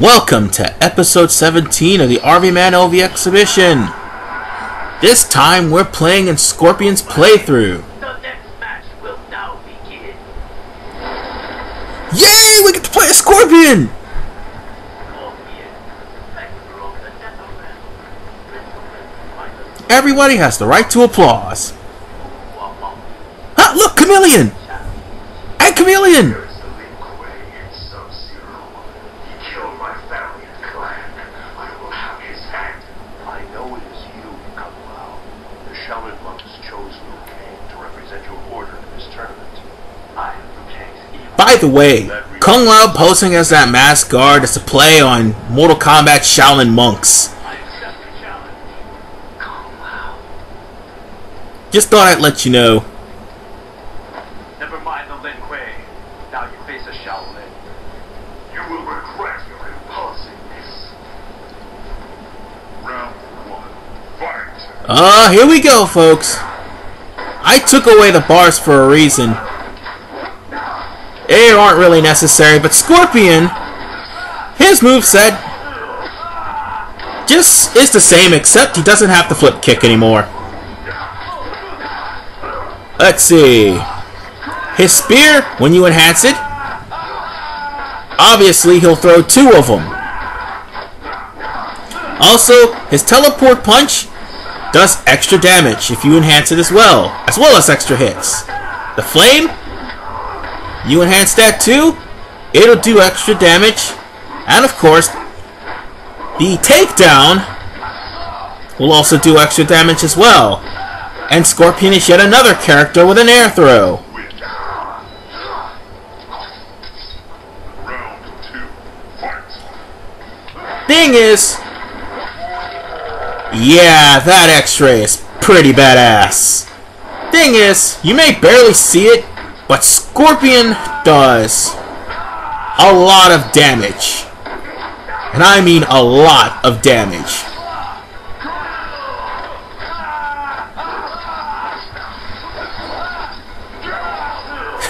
Welcome to episode 17 of the RV Man OV exhibition. This time we're playing in Scorpion's playthrough. Yay! We get to play a Scorpion! Everybody has the right to applause. Ah, look, Chameleon! And Chameleon! There's the Lin Kuei in Sub-Zero. He killed my family and clan. I will have his head. I know it is you, Kung Lao. The Shaolin monks chose Liu Kang to represent your order in this tournament. I am Liu Kang's evil. By the way, Kung Lao posing as that masked guard is a play on Mortal Kombat Shaolin monks. I accept the challenge. Kung Lao. Just thought I'd let you know. Never mind the Lin Kuei. Now you face a Shaolin. You will regret your impulsiveness. Round one. Fight. Ah, here we go, folks. I took away the bars for a reason. They aren't really necessary, but Scorpion, his move moveset just is the same, except he doesn't have the flip kick anymore. Let's see. His spear, when you enhance it, obviously he'll throw two of them. Also, his teleport punch does extra damage if you enhance it as well, as well as extra hits. The flame, you enhance that too, it'll do extra damage, and of course, the takedown will also do extra damage as well. And Scorpion is yet another character with an air throw. Thing is, yeah, that X-ray is pretty badass. Thing is, you may barely see it, but Scorpion does a lot of damage. And I mean a lot of damage.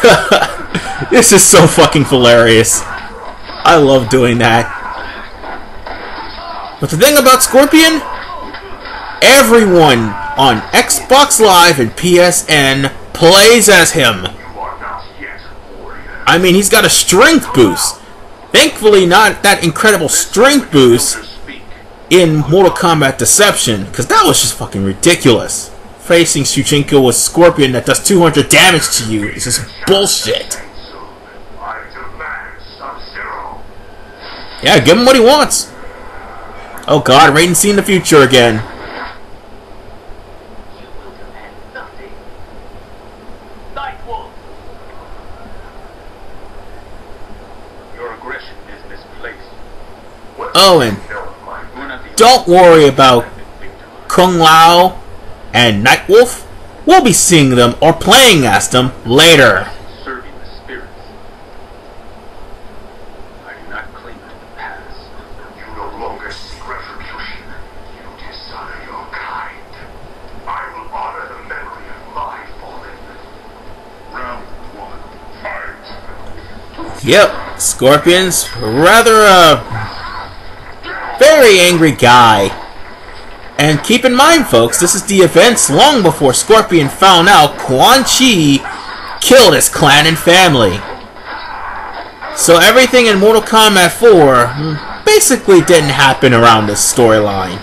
this is so fucking hilarious. I love doing that. But the thing about Scorpion, everyone on Xbox Live and PSN plays as him. You are not yet warrior. I mean, he's got a strength boost. Thankfully, not that incredible strength boost in Mortal Kombat Deception, because that was just fucking ridiculous. Facing Shujinko with Scorpion that does 200 damage to you is just bullshit. Yeah, give him what he wants. Oh god, Raiden's seeing the future again. You will demand nothing. Nightwolf. Your aggression is misplaced. Oh, the don't worry about. Kung Lao and Nightwolf. We'll be seeing them or playing as them later. Yep, Scorpion's rather a very angry guy. And keep in mind, folks, this is the events long before Scorpion found out Quan Chi killed his clan and family. So everything in Mortal Kombat 4 hmm, basically didn't happen around this storyline.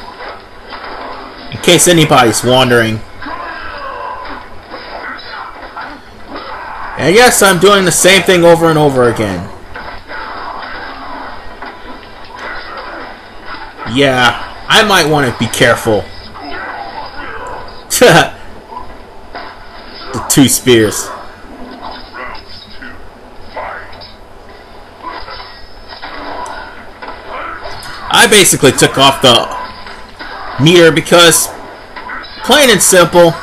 In case anybody's wondering. And yes, I'm doing the same thing over and over again. Yeah, I might want to be careful. the two spears. I basically took off the meter because, plain and simple,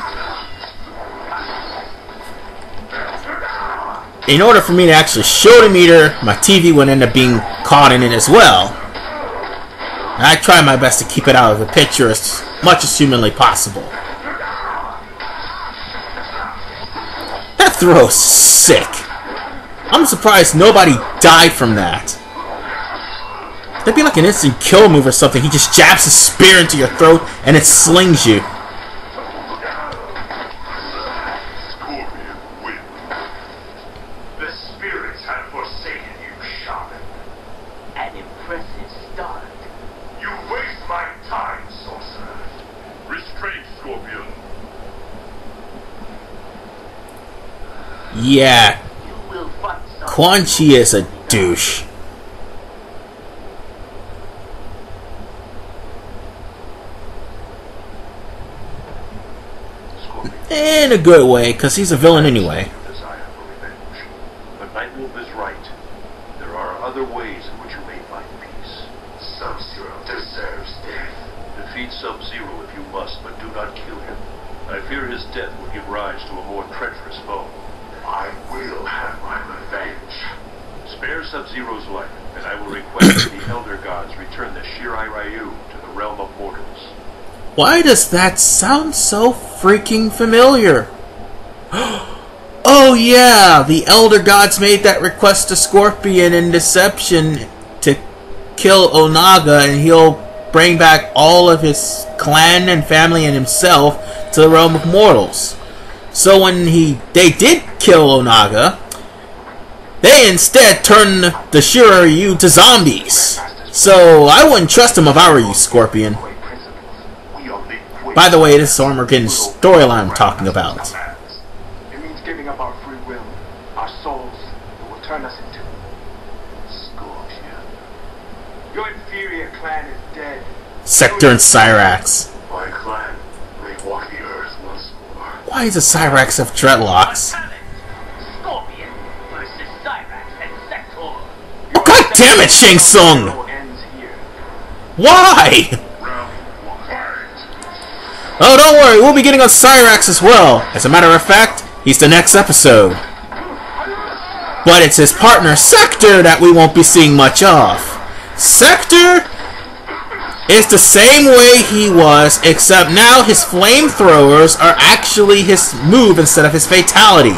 in order for me to actually show the meter, my TV would end up being caught in it as well. And I try my best to keep it out of the picture as much as humanly possible. That throw's sick. I'm surprised nobody died from that. That'd be like an instant kill move or something. He just jabs his spear into your throat and it slings you. Scorpion win. The spirits have forsaken you, Shaman. An impressive start. You waste my time, sorcerer. Restraint, Scorpion. Yeah, You will find some. Quan Chi is a douche. In a good way, because he's a villain anyway. Desire for revenge. Nightwolf is right. There are other ways in which you may find peace. Sub-Zero deserves death. Defeat Sub-Zero if you must, but do not kill him. I fear his death will give rise to a more treacherous foe. I will have my revenge. Spare Sub-Zero's life, and I will request that the Elder Gods return the Shirai Ryu to the realm of mortals. Why does that sound so freaking familiar? oh yeah, the Elder Gods made that request to Scorpion in Deception to kill Onaga and he'll bring back all of his clan and family and himself to the realm of mortals. So when he they did kill Onaga, they instead turn the Shirai Ryu to zombies. So I wouldn't trust him if I were you, Scorpion. Great principles. We are big quick. By the way, this is Armageddon's storyline I'm talking about. It means giving up our free will, our souls, it will turn us into. Scorpion. Your inferior clan is dead. Sektor and Cyrax. My clan may walk the earth once more. Why does Cyrax have dreadlocks? Damn it, Shang Tsung! Why? Oh, don't worry, we'll be getting on Cyrax as well. As a matter of fact, he's the next episode. But it's his partner Sektor that we won't be seeing much of. Sektor is the same way he was, except now his flamethrowers are actually his move instead of his fatality.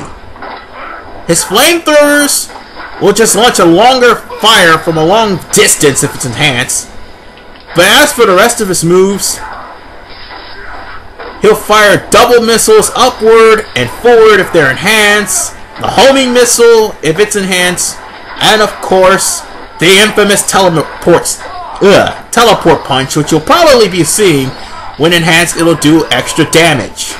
His flamethrowers will just launch a longer fire from a long distance if it's enhanced. But as for the rest of his moves, he'll fire double missiles upward and forward if they're enhanced, the homing missile if it's enhanced, and of course, the infamous teleport, ugh, teleport punch, which you'll probably be seeing when enhanced, it'll do extra damage.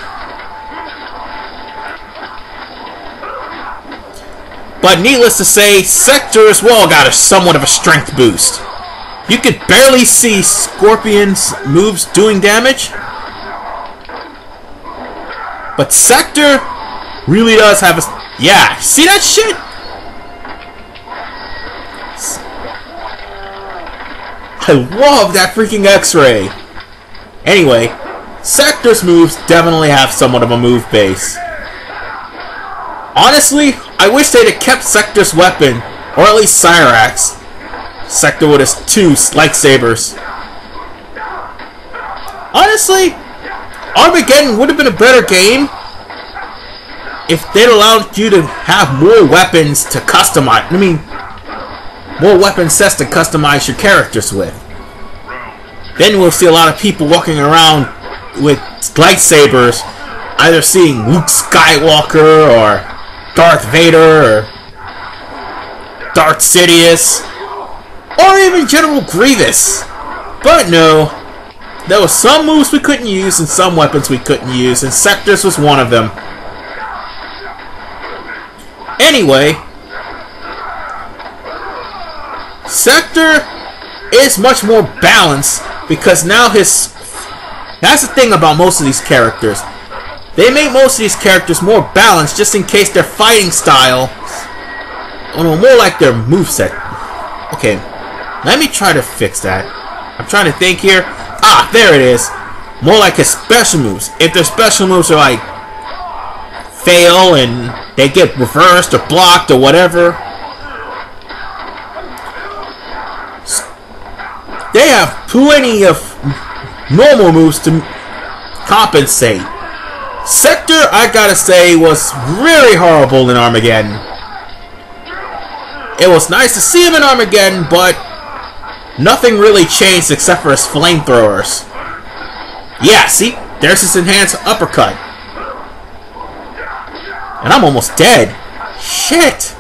But needless to say, Sektor as well got a somewhat of a strength boost. You could barely see Scorpion's moves doing damage. But Sektor really does have a... Yeah, see that shit? I love that freaking X-Ray. Anyway, Sektor's moves definitely have somewhat of a move base. Honestly, I wish they'd have kept Sektor's weapon, or at least Cyrax. Sektor with his two lightsabers. Honestly, Armageddon would have been a better game if they'd allowed you to have more weapons to customize. I mean, more weapon sets to customize your characters with. Then we'll see a lot of people walking around with lightsabers, either seeing Luke Skywalker or Darth Vader or Darth Sidious or even General Grievous. But no, there were some moves we couldn't use and some weapons we couldn't use, and Sektors was one of them. Anyway, Sektor is much more balanced because now his. That's the thing about most of these characters. They make most of these characters more balanced just in case their fighting style. Or more like their moveset. Okay, let me try to fix that. I'm trying to think here. Ah, there it is. More like his special moves. If their special moves are like fail and they get reversed or blocked or whatever, they have plenty of normal moves to compensate. Sektor, I gotta say, was really horrible in Armageddon. It was nice to see him in Armageddon, but nothing really changed except for his flamethrowers. Yeah, see? There's his enhanced uppercut. And I'm almost dead. Shit!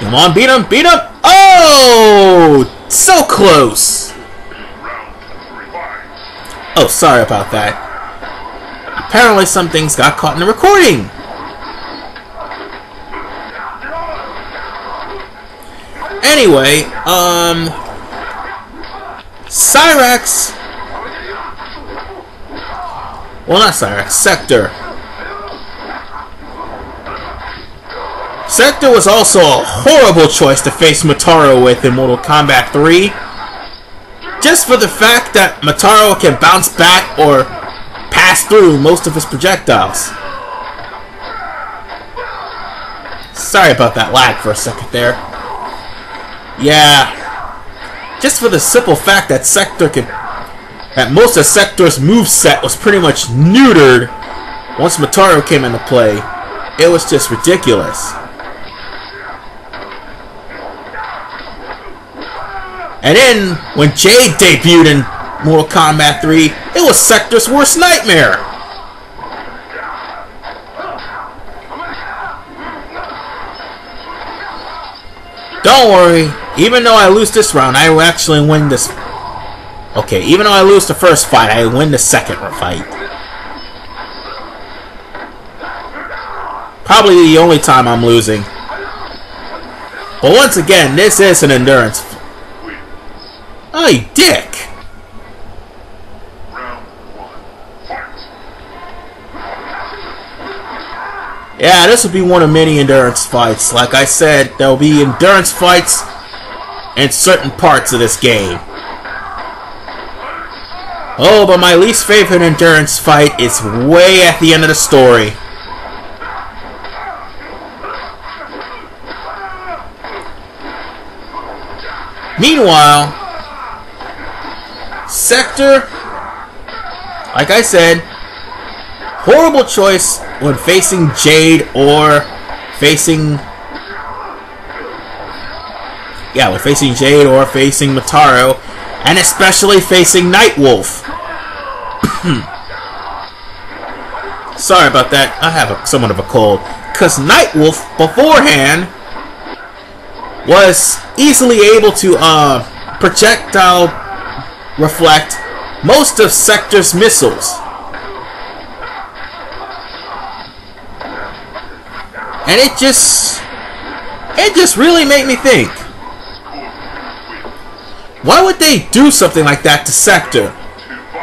Come on, beat him, beat him! Oh! So close! Oh, sorry about that. Apparently some things got caught in the recording. Anyway, um... Cyrax... Well, not Cyrax, Sektor. Sektor was also a horrible choice to face Motaro with in Mortal Kombat 3. Just for the fact that Motaro can bounce back or pass through most of his projectiles. Sorry about that lag for a second there. Yeah. Just for the simple fact that Sektor can... That most of Sektor's move set was pretty much neutered once Motaro came into play. It was just ridiculous. And then, when Jade debuted in Mortal Kombat 3, it was Sektor's worst nightmare. Don't worry, even though I lose this round, I will actually win this. Okay, even though I lose the first fight, I win the second fight. Probably the only time I'm losing. But once again, this is an endurance. You dick! Yeah, this will be one of many endurance fights. Like I said, there will be endurance fights in certain parts of this game. Oh, but my least favorite endurance fight is way at the end of the story. Meanwhile, Sektor, like I said, horrible choice when facing Jade or facing yeah, when facing Jade or facing Motaro, and especially facing Nightwolf. Sorry about that. I have a, somewhat of a cold. Because Nightwolf beforehand was easily able to uh, projectile reflect most of Sektor's missiles. And it just it just really made me think. Why would they do something like that to Sektor?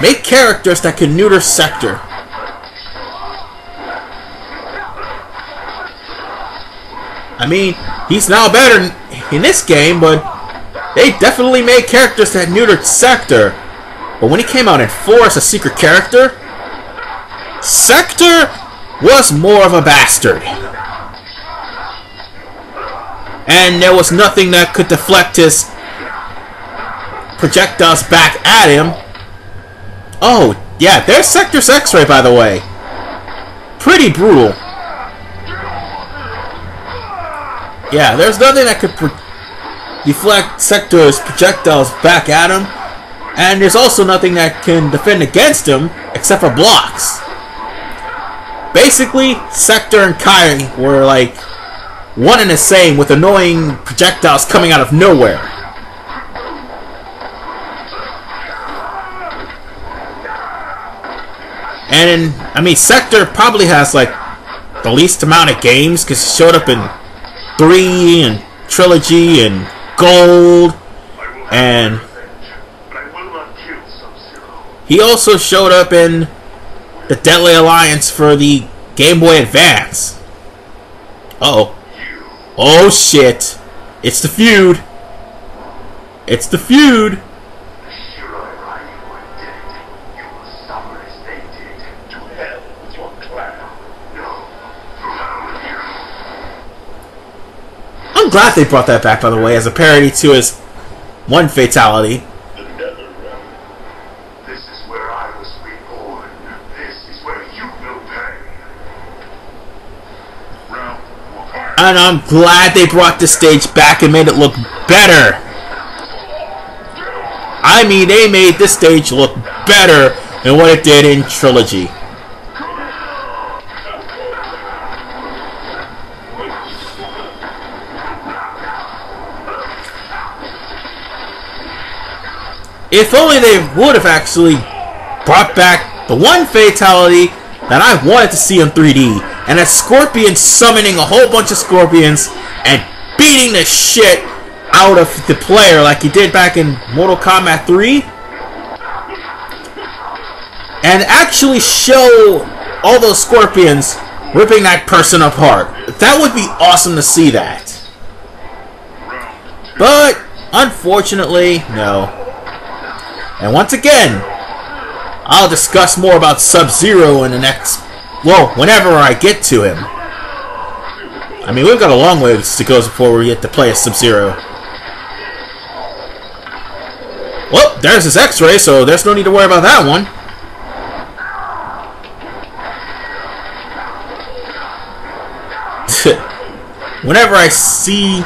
Make characters that can neuter Sektor. I mean, he's now better in this game, but they definitely made characters that neutered Sektor. But when he came out in 4 as a secret character, Sektor was more of a bastard. And there was nothing that could deflect his projectiles back at him. Oh, yeah, there's Sektor's X-Ray, by the way. Pretty brutal. Yeah, there's nothing that could deflect Sektor's projectiles back at him. And there's also nothing that can defend against him except for blocks. Basically, Sektor and Kai were like one and the same with annoying projectiles coming out of nowhere. And, I mean, Sektor probably has, like, the least amount of games because he showed up in 3 and Trilogy and Gold. And he also showed up in the Deadly Alliance for the Game Boy Advance. Uh oh. Oh shit. It's the feud. It's the feud. Shirai Ryu are dead. You will suffer as they did. To hell with your clan. No. To hell with you. I'm glad they brought that back, by the way, as a parody to his one fatality. The Nether uh, Realm. This is where I was reborn. This is where you will pay. Round one. Fight. And I'm glad they brought the stage back and made it look better. I mean, they made this stage look better than what it did in Trilogy. If only they would have actually brought back the one fatality that I wanted to see in 3D, and a scorpion summoning a whole bunch of scorpions and beating the shit out of the player like he did back in Mortal Kombat 3. And actually show all those scorpions ripping that person apart. That would be awesome to see that. But, unfortunately, no. And once again, I'll discuss more about Sub-Zero in the next... Well, whenever I get to him. I mean, we've got a long ways to go before we get to play as Sub-Zero. Well, there's his X-ray, so there's no need to worry about that one. Whenever I see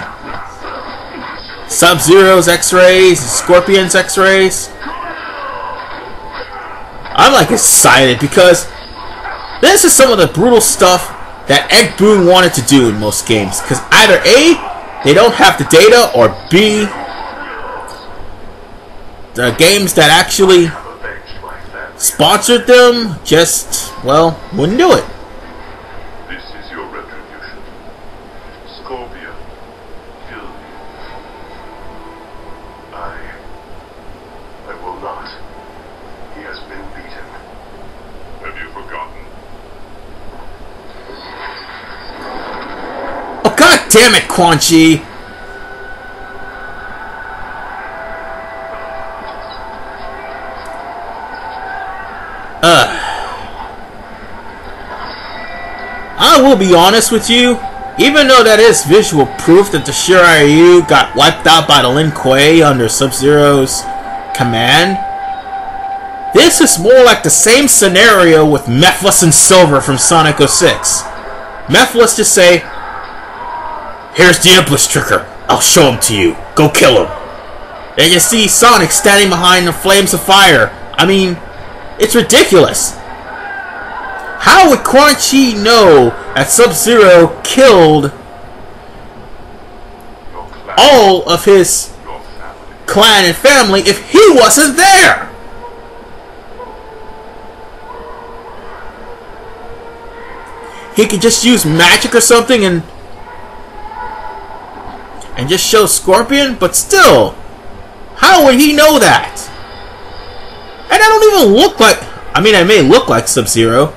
Sub-Zero's X-rays, Scorpion's X-rays, like excited because this is some of the brutal stuff that Ed Boon wanted to do in most games. Because either A, they don't have the data, or B, the games that actually sponsored them just, well, wouldn't do it. Damn it, Quan Chi! Ugh. I will be honest with you, even though that is visual proof that the Shirai Ryu got wiped out by the Lin Kuei under Sub-Zero's command, this is more like the same scenario with Mephiles and Silver from Sonic 06. Mephiles just say, Here's the Iblis Trigger. I'll show him to you. Go kill him. And you see Sonic standing behind the flames of fire. I mean, it's ridiculous. How would Quan Chi know that Sub-Zero killed all of his clan and family if he wasn't there? He could just use magic or something and and just show Scorpion, but still, how would he know that? And I don't even look like I mean I may look like Sub-Zero.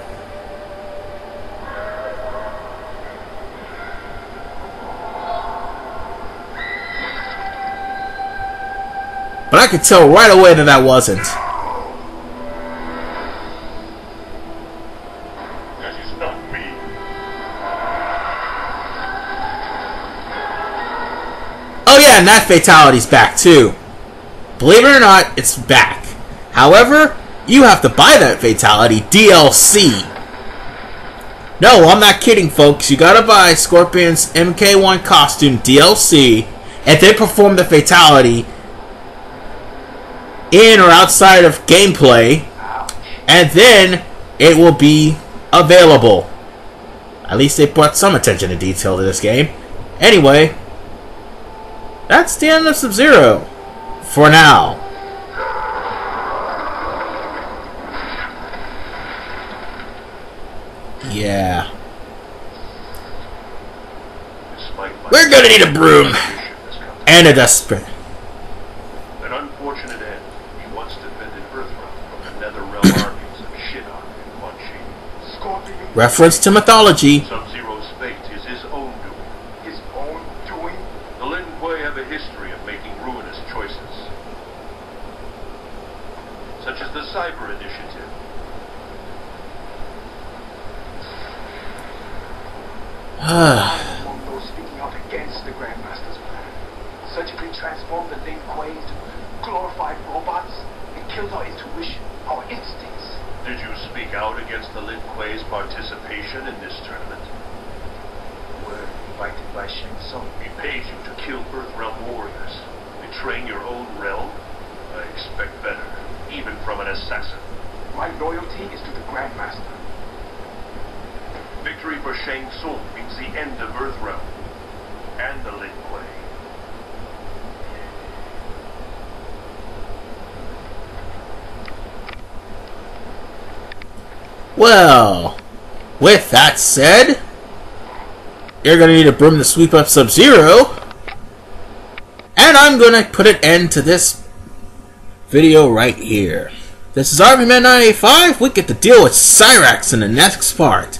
But I could tell right away that that wasn't. And that fatality's back too. Believe it or not, it's back. However, you have to buy that fatality DLC. No, I'm not kidding, folks. You gotta buy Scorpion's MK1 costume DLC and then perform the fatality in or outside of gameplay, and then it will be available. At least they brought some attention to detail to this game. Anyway, that's the end of Sub-Zero. For now. Yeah. We're gonna need a broom. mission has come And a dustbin. An unfortunate end. He once defended Earthrealm from the Netherrealm armies of Shinnok and Quan Reference to mythology. Sub-Zero's fate is his own doing. his own doing. The Lin Kuei have a history of making ruinous choices. Such as the Cyber Initiative. I'm among those Ah. speaking out against the Grandmaster's plan. Surgically transformed the Lin Kuei into glorified robots and killed our intuition, our instincts. Did you speak out against the Lin Kuei's participation in this tournament? We were invited by Shang Tsung. He pays you to kill Earthrealm warriors. Betraying your own realm? I expect better, even from an assassin. My loyalty is to the Grandmaster. Victory for Shang Tsung means the end of Earthrealm. And the Lin Kuei. Well, with that said, you're gonna need a broom to sweep up Sub Zero. And I'm gonna put an end to this video right here. This is RV Man 985. We get to deal with Cyrax in the next part.